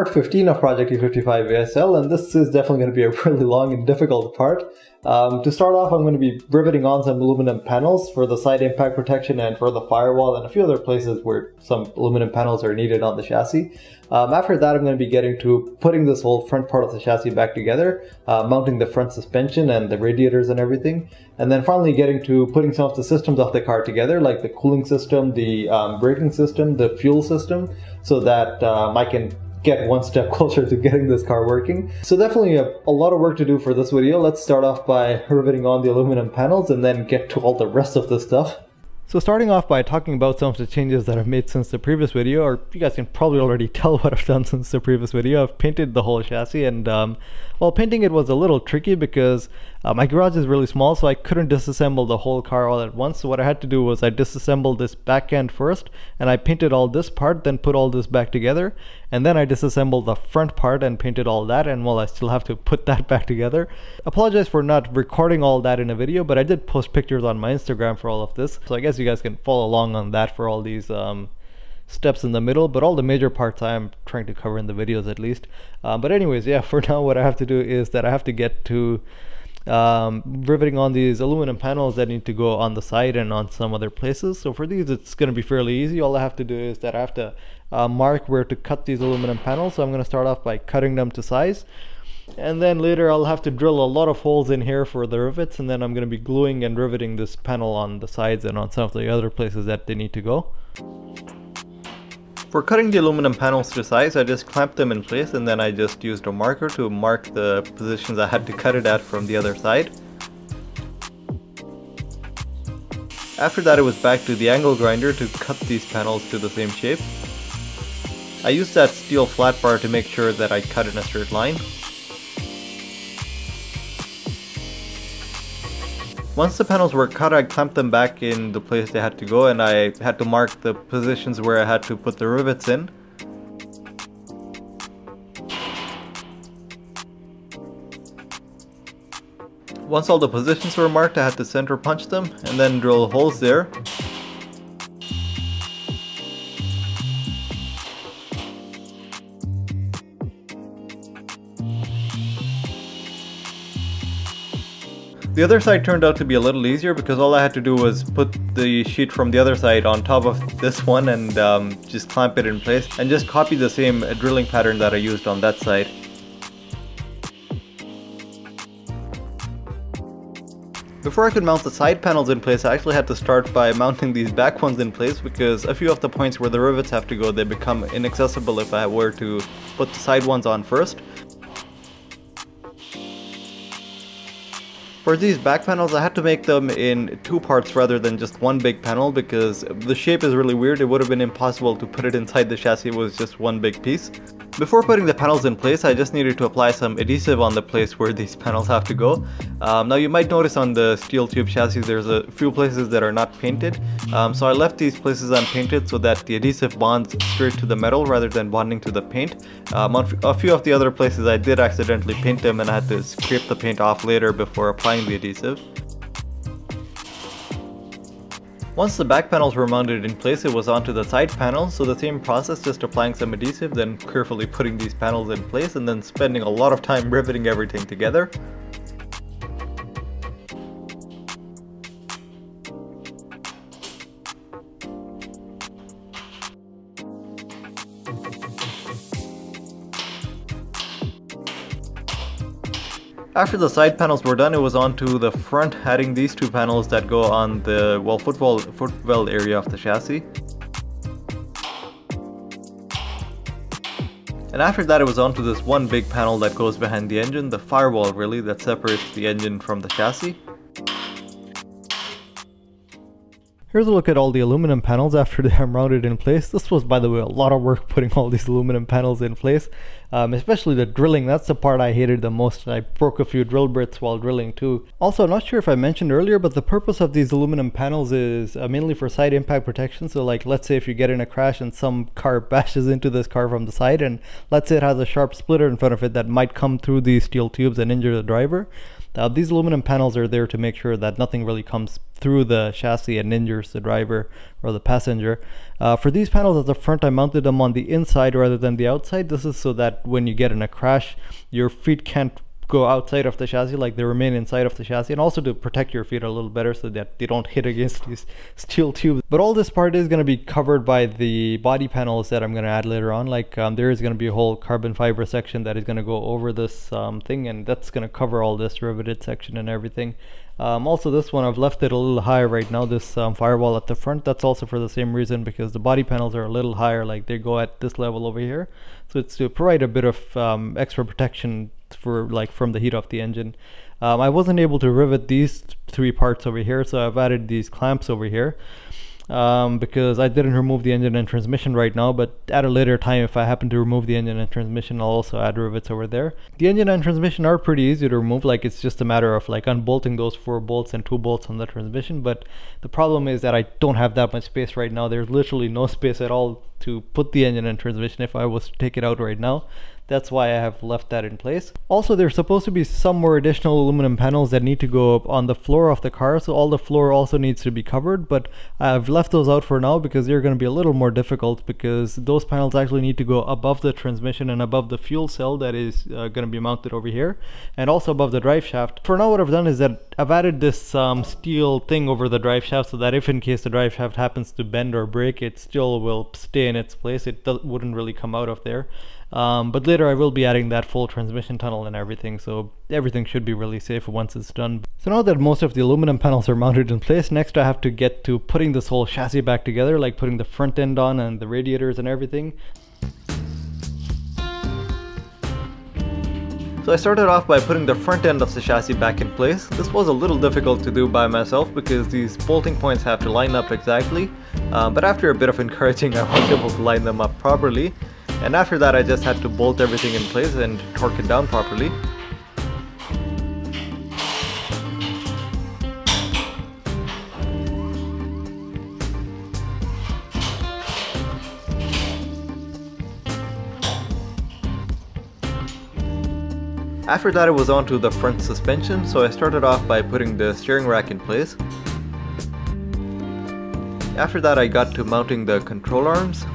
part 15 of Project E55 ASL, and this is definitely going to be a really long and difficult part. Um, to start off, I'm going to be riveting on some aluminum panels for the side impact protection and for the firewall and a few other places where some aluminum panels are needed on the chassis. Um, after that, I'm going to be getting to putting this whole front part of the chassis back together, uh, mounting the front suspension and the radiators and everything, and then finally getting to putting some of the systems of the car together, like the cooling system, the um, braking system, the fuel system, so that um, I can get one step closer to getting this car working. So definitely a, a, lot of work to do for this video. Let's start off by riveting on the aluminum panels and then get to all the rest of the stuff. So starting off by talking about some of the changes that I've made since the previous video, or you guys can probably already tell what I've done since the previous video. I've painted the whole chassis and um, well painting it was a little tricky because uh, my garage is really small so I couldn't disassemble the whole car all at once. So what I had to do was I disassembled this back end first and I painted all this part then put all this back together and then I disassembled the front part and painted all that and well I still have to put that back together. Apologize for not recording all that in a video but I did post pictures on my Instagram for all of this so I guess you guys can follow along on that for all these um, steps in the middle but all the major parts I'm trying to cover in the videos at least uh, but anyways yeah for now what I have to do is that I have to get to um, riveting on these aluminum panels that need to go on the side and on some other places. So for these it's going to be fairly easy. All I have to do is that I have to uh, mark where to cut these aluminum panels. So I'm going to start off by cutting them to size. And then later I'll have to drill a lot of holes in here for the rivets. And then I'm going to be gluing and riveting this panel on the sides and on some of the other places that they need to go. For cutting the aluminum panels to size, I just clamped them in place and then I just used a marker to mark the positions I had to cut it at from the other side. After that it was back to the angle grinder to cut these panels to the same shape. I used that steel flat bar to make sure that I cut in a straight line. Once the panels were cut, I clamped them back in the place they had to go and I had to mark the positions where I had to put the rivets in. Once all the positions were marked, I had to center punch them and then drill holes there. The other side turned out to be a little easier because all I had to do was put the sheet from the other side on top of this one and um, just clamp it in place and just copy the same drilling pattern that I used on that side. Before I could mount the side panels in place, I actually had to start by mounting these back ones in place because a few of the points where the rivets have to go, they become inaccessible if I were to put the side ones on first. For these back panels, I had to make them in two parts rather than just one big panel because the shape is really weird. It would have been impossible to put it inside the chassis it was just one big piece. Before putting the panels in place, I just needed to apply some adhesive on the place where these panels have to go. Um, now you might notice on the steel tube chassis there's a few places that are not painted. Um, so I left these places unpainted so that the adhesive bonds straight to the metal rather than bonding to the paint. Um, on a few of the other places I did accidentally paint them and I had to scrape the paint off later before applying the adhesive. Once the back panels were mounted in place, it was onto the side panels, so the same process, just applying some adhesive, then carefully putting these panels in place, and then spending a lot of time riveting everything together. After the side panels were done, it was on to the front, adding these two panels that go on the well footwell, footwell area of the chassis. And after that it was onto this one big panel that goes behind the engine, the firewall really, that separates the engine from the chassis. Here's a look at all the aluminum panels after they're mounted in place. This was, by the way, a lot of work putting all these aluminum panels in place, um, especially the drilling. That's the part I hated the most. I broke a few drill bits while drilling too. Also, I'm not sure if I mentioned earlier, but the purpose of these aluminum panels is uh, mainly for side impact protection. So like, let's say if you get in a crash and some car bashes into this car from the side, and let's say it has a sharp splitter in front of it that might come through these steel tubes and injure the driver. Uh, these aluminum panels are there to make sure that nothing really comes through the chassis and injures the driver or the passenger. Uh, for these panels at the front, I mounted them on the inside rather than the outside. This is so that when you get in a crash, your feet can't go outside of the chassis, like they remain inside of the chassis, and also to protect your feet a little better so that they don't hit against these steel tubes. But all this part is going to be covered by the body panels that I'm going to add later on. Like um, there is going to be a whole carbon fiber section that is going to go over this um, thing, and that's going to cover all this riveted section and everything. Um, also this one I've left it a little higher right now this um, firewall at the front that's also for the same reason because the body panels are a little higher like they go at this level over here so it's to provide a bit of um, extra protection for like from the heat of the engine. Um, I wasn't able to rivet these three parts over here, so I've added these clamps over here um, because I didn't remove the engine and transmission right now, but at a later time, if I happen to remove the engine and transmission, I'll also add rivets over there. The engine and transmission are pretty easy to remove, like it's just a matter of like unbolting those four bolts and two bolts on the transmission, but the problem is that I don't have that much space right now. There's literally no space at all to put the engine and transmission if I was to take it out right now. That's why I have left that in place. Also, there's supposed to be some more additional aluminum panels that need to go up on the floor of the car, so all the floor also needs to be covered, but I've left those out for now because they're going to be a little more difficult because those panels actually need to go above the transmission and above the fuel cell that is uh, going to be mounted over here, and also above the drive shaft. For now, what I've done is that I've added this um, steel thing over the drive shaft so that if in case the drive shaft happens to bend or break, it still will stay in its place. It wouldn't really come out of there. Um, but later I will be adding that full transmission tunnel and everything, so everything should be really safe once it's done. So now that most of the aluminum panels are mounted in place, next I have to get to putting this whole chassis back together, like putting the front end on and the radiators and everything. So I started off by putting the front end of the chassis back in place. This was a little difficult to do by myself because these bolting points have to line up exactly, uh, but after a bit of encouraging I was able to line them up properly. And after that I just had to bolt everything in place and torque it down properly. After that it was on to the front suspension, so I started off by putting the steering rack in place. After that I got to mounting the control arms,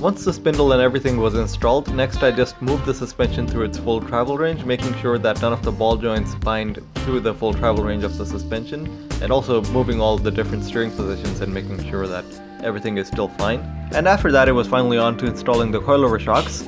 Once the spindle and everything was installed, next I just moved the suspension through its full travel range, making sure that none of the ball joints bind through the full travel range of the suspension, and also moving all the different steering positions and making sure that everything is still fine. And after that it was finally on to installing the coilover shocks.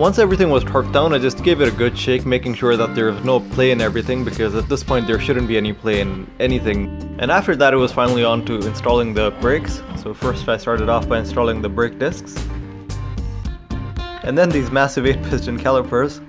Once everything was torqued down, I just gave it a good shake, making sure that there was no play in everything, because at this point there shouldn't be any play in anything. And after that it was finally on to installing the brakes. So first I started off by installing the brake discs. And then these massive 8 piston calipers.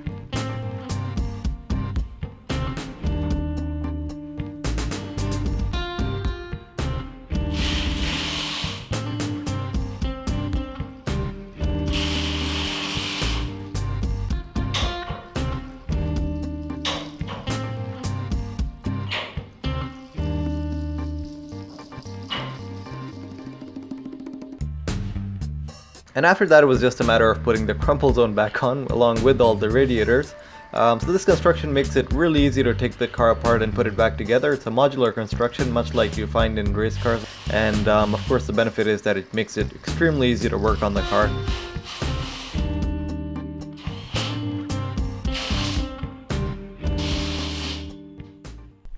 And after that it was just a matter of putting the crumple zone back on along with all the radiators. Um, so this construction makes it really easy to take the car apart and put it back together. It's a modular construction much like you find in race cars and um, of course the benefit is that it makes it extremely easy to work on the car.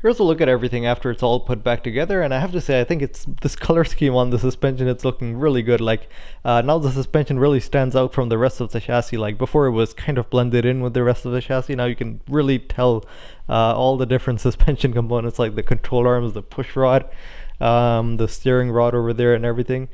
Here's a look at everything after it's all put back together, and I have to say, I think it's this color scheme on the suspension, it's looking really good. Like, uh, now the suspension really stands out from the rest of the chassis. Like, before it was kind of blended in with the rest of the chassis, now you can really tell uh, all the different suspension components, like the control arms, the push rod, um, the steering rod over there, and everything.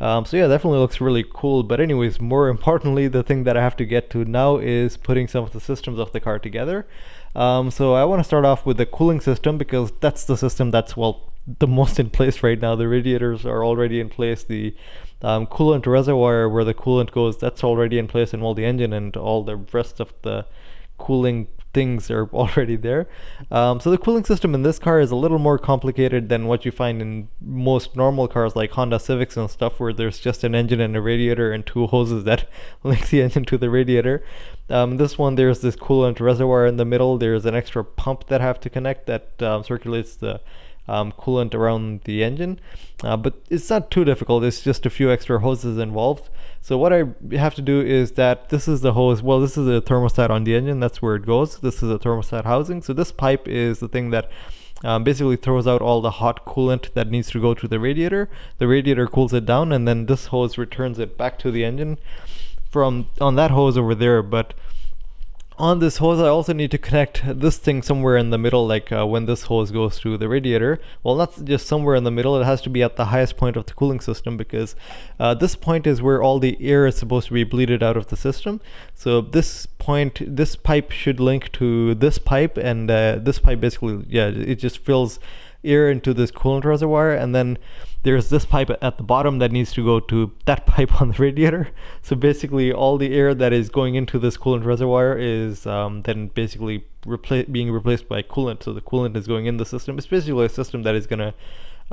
Um, so yeah, definitely looks really cool. But anyways, more importantly, the thing that I have to get to now is putting some of the systems of the car together. Um, so I want to start off with the cooling system because that's the system that's well the most in place right now. The radiators are already in place. The um, coolant reservoir where the coolant goes that's already in place, and all the engine and all the rest of the cooling things are already there. Um, so the cooling system in this car is a little more complicated than what you find in most normal cars like Honda Civics and stuff where there's just an engine and a radiator and two hoses that link the engine to the radiator. Um, this one there's this coolant reservoir in the middle. There's an extra pump that have to connect that um, circulates the um, coolant around the engine. Uh, but it's not too difficult. It's just a few extra hoses involved. So what I have to do is that this is the hose. Well, this is a thermostat on the engine. That's where it goes. This is a thermostat housing. So this pipe is the thing that um, basically throws out all the hot coolant that needs to go to the radiator. The radiator cools it down, and then this hose returns it back to the engine from on that hose over there. But on this hose I also need to connect this thing somewhere in the middle like uh, when this hose goes through the radiator. Well not just somewhere in the middle it has to be at the highest point of the cooling system because uh, this point is where all the air is supposed to be bleeded out of the system. So this point this pipe should link to this pipe and uh, this pipe basically yeah it just fills air into this coolant reservoir. And then there's this pipe at the bottom that needs to go to that pipe on the radiator. So basically, all the air that is going into this coolant reservoir is um, then basically repla- being replaced by coolant. So the coolant is going in the system. It's basically a system that is going to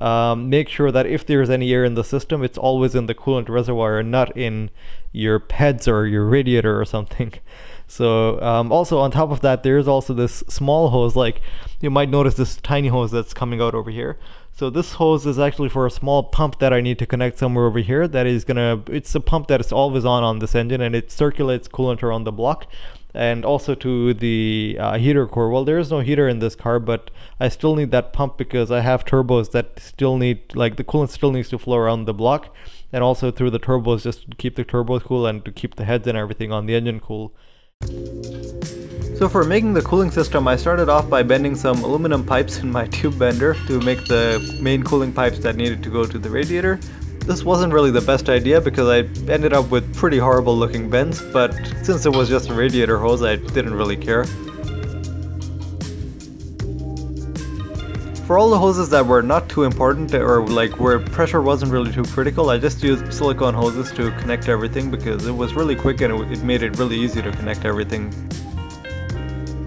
um, make sure that if there's any air in the system, it's always in the coolant reservoir and not in your pads or your radiator or something. So um, also on top of that, there's also this small hose. Like you might notice this tiny hose that's coming out over here. So this hose is actually for a small pump that I need to connect somewhere over here. That is gonna, it's a pump that is always on on this engine and it circulates coolant around the block and also to the uh, heater core. Well, there is no heater in this car, but I still need that pump because I have turbos that still need, like the coolant still needs to flow around the block and also through the turbos just to keep the turbos cool and to keep the heads and everything on the engine cool. So for making the cooling system, I started off by bending some aluminum pipes in my tube bender to make the main cooling pipes that needed to go to the radiator. This wasn't really the best idea because I ended up with pretty horrible looking bends, but since it was just a radiator hose, I didn't really care. For all the hoses that were not too important or like where pressure wasn't really too critical, I just used silicone hoses to connect everything because it was really quick and it made it really easy to connect everything.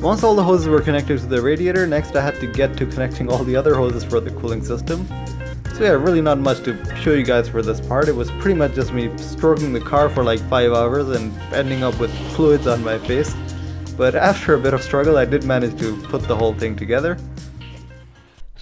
Once all the hoses were connected to the radiator, next I had to get to connecting all the other hoses for the cooling system. So yeah, really not much to show you guys for this part. It was pretty much just me stroking the car for like 5 hours and ending up with fluids on my face. But after a bit of struggle, I did manage to put the whole thing together.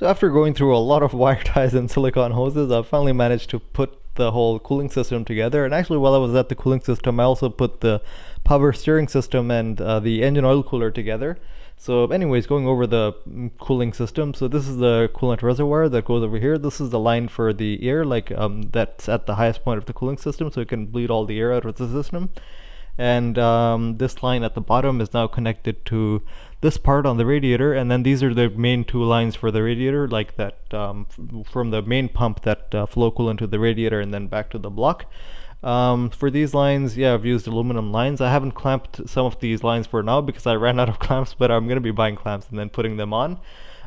So after going through a lot of wire ties and silicone hoses, I finally managed to put the whole cooling system together. And actually, while I was at the cooling system, I also put the power steering system and uh, the engine oil cooler together. So anyways, going over the mm, cooling system. So this is the coolant reservoir that goes over here. This is the line for the air, like um, that's at the highest point of the cooling system, so it can bleed all the air out of the system. And um, this line at the bottom is now connected to this part on the radiator and then these are the main two lines for the radiator like that um, from the main pump that uh, flow coolant to the radiator and then back to the block. Um, for these lines yeah I've used aluminum lines. I haven't clamped some of these lines for now because I ran out of clamps but I'm gonna be buying clamps and then putting them on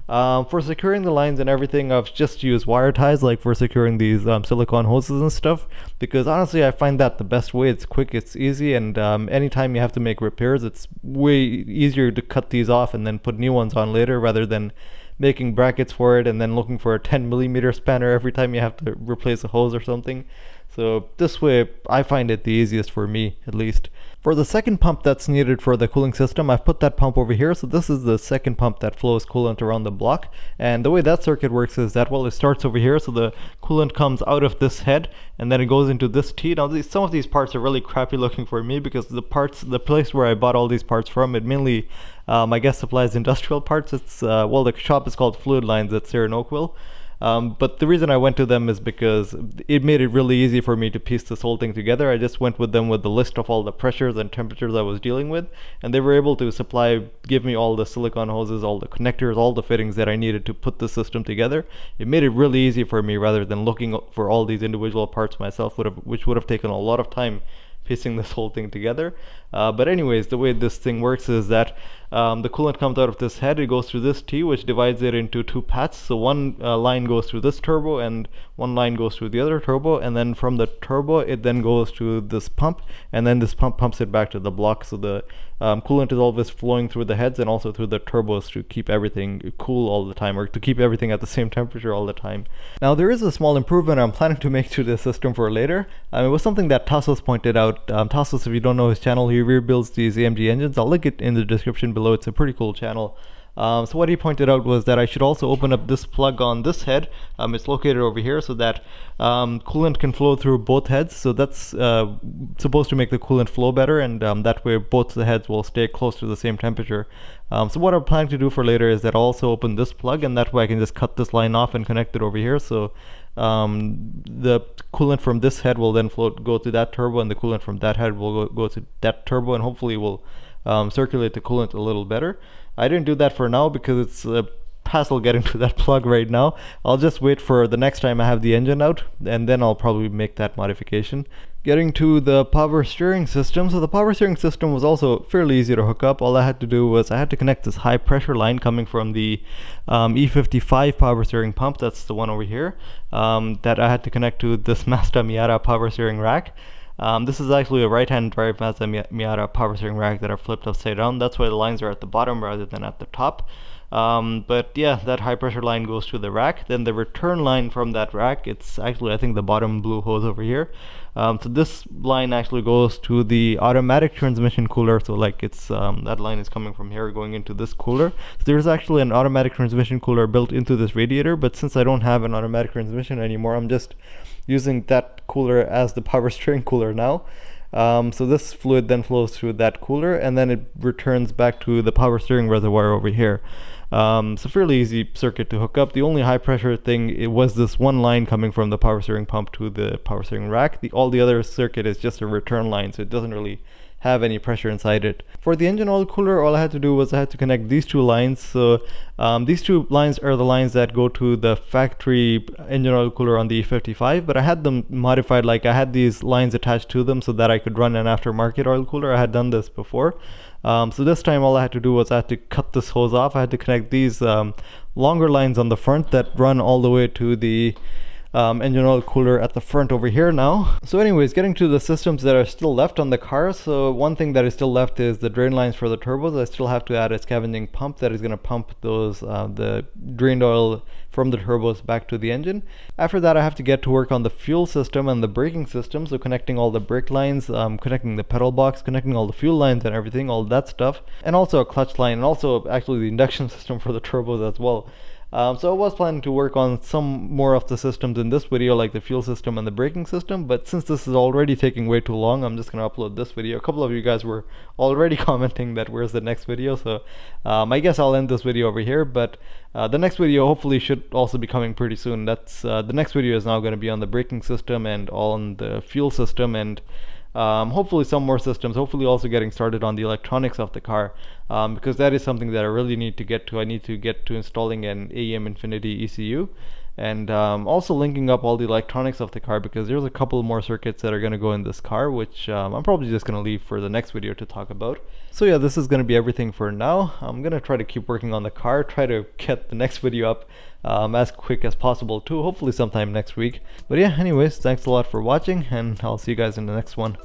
um, for securing the lines and everything, I've just used wire ties, like for securing these um, silicone hoses and stuff, because honestly, I find that the best way. It's quick, it's easy, and um, anytime you have to make repairs, it's way easier to cut these off and then put new ones on later rather than making brackets for it and then looking for a 10 millimeter spanner every time you have to replace a hose or something. So this way, I find it the easiest for me, at least. For the second pump that's needed for the cooling system, I've put that pump over here. So this is the second pump that flows coolant around the block. And the way that circuit works is that, well, it starts over here. So the coolant comes out of this head and then it goes into this T. Now, these, some of these parts are really crappy looking for me because the parts, the place where I bought all these parts from, it mainly, um, I guess, supplies industrial parts. It's, uh, well, the shop is called Fluid Lines at Sarah Oakville. Um, but the reason I went to them is because it made it really easy for me to piece this whole thing together. I just went with them with the list of all the pressures and temperatures I was dealing with, and they were able to supply, give me all the silicon hoses, all the connectors, all the fittings that I needed to put the system together. It made it really easy for me rather than looking for all these individual parts myself, would have, which would have taken a lot of time piecing this whole thing together. Uh, but anyways, the way this thing works is that um, the coolant comes out of this head, it goes through this T, which divides it into two paths. So one uh, line goes through this turbo and one line goes through the other turbo. And then from the turbo, it then goes to this pump. And then this pump pumps it back to the block. So the um, coolant is always flowing through the heads and also through the turbos to keep everything cool all the time or to keep everything at the same temperature all the time. Now there is a small improvement I'm planning to make to this system for later. Um, it was something that Tasos pointed out. Um, Tasos, if you don't know his channel, he rebuilds these AMG engines. I'll link it in the description below. It's a pretty cool channel. Um, so what he pointed out was that I should also open up this plug on this head. Um, it's located over here so that um, coolant can flow through both heads. So that's uh, supposed to make the coolant flow better and um, that way both the heads will stay close to the same temperature. Um, so what I'm planning to do for later is that I'll also open this plug and that way I can just cut this line off and connect it over here. So um, the coolant from this head will then flow go to that turbo and the coolant from that head will go, go to that turbo and hopefully will um, circulate the coolant a little better. I didn't do that for now because it's a hassle getting to that plug right now. I'll just wait for the next time I have the engine out and then I'll probably make that modification. Getting to the power steering system. So the power steering system was also fairly easy to hook up. All I had to do was I had to connect this high pressure line coming from the um, E55 power steering pump. That's the one over here. Um, that I had to connect to this Mazda Miata power steering rack. Um, this is actually a right-hand drive Mazda Miata power steering rack that are flipped upside down. That's why the lines are at the bottom rather than at the top. Um, but yeah, that high pressure line goes to the rack. Then the return line from that rack, it's actually I think the bottom blue hose over here. Um, so this line actually goes to the automatic transmission cooler. So like it's um, that line is coming from here going into this cooler. So there's actually an automatic transmission cooler built into this radiator. But since I don't have an automatic transmission anymore, I'm just using that cooler as the power steering cooler now. Um, so this fluid then flows through that cooler and then it returns back to the power steering reservoir over here. Um, a fairly easy circuit to hook up. The only high pressure thing it was this one line coming from the power steering pump to the power steering rack. The, all the other circuit is just a return line, so it doesn't really have any pressure inside it. For the engine oil cooler, all I had to do was I had to connect these two lines. So um, these two lines are the lines that go to the factory engine oil cooler on the E55, but I had them modified like I had these lines attached to them so that I could run an aftermarket oil cooler. I had done this before. Um, so this time all I had to do was I had to cut this hose off. I had to connect these um, longer lines on the front that run all the way to the um, engine oil cooler at the front over here now. So anyways, getting to the systems that are still left on the car. So one thing that is still left is the drain lines for the turbos. I still have to add a scavenging pump that is going to pump those uh, the drained oil from the turbos back to the engine. After that, I have to get to work on the fuel system and the braking system. So connecting all the brake lines, um, connecting the pedal box, connecting all the fuel lines and everything, all that stuff. And also a clutch line and also actually the induction system for the turbos as well. Um, so I was planning to work on some more of the systems in this video like the fuel system and the braking system but since this is already taking way too long I'm just gonna upload this video. A couple of you guys were already commenting that where's the next video so um, I guess I'll end this video over here but uh, the next video hopefully should also be coming pretty soon. That's uh, The next video is now going to be on the braking system and on the fuel system and um, hopefully some more systems, hopefully also getting started on the electronics of the car um, because that is something that I really need to get to. I need to get to installing an AEM Infinity ECU and um, also linking up all the electronics of the car because there's a couple more circuits that are going to go in this car which um, I'm probably just going to leave for the next video to talk about. So yeah, this is going to be everything for now. I'm going to try to keep working on the car, try to get the next video up um, as quick as possible too, hopefully sometime next week. But yeah, anyways, thanks a lot for watching and I'll see you guys in the next one.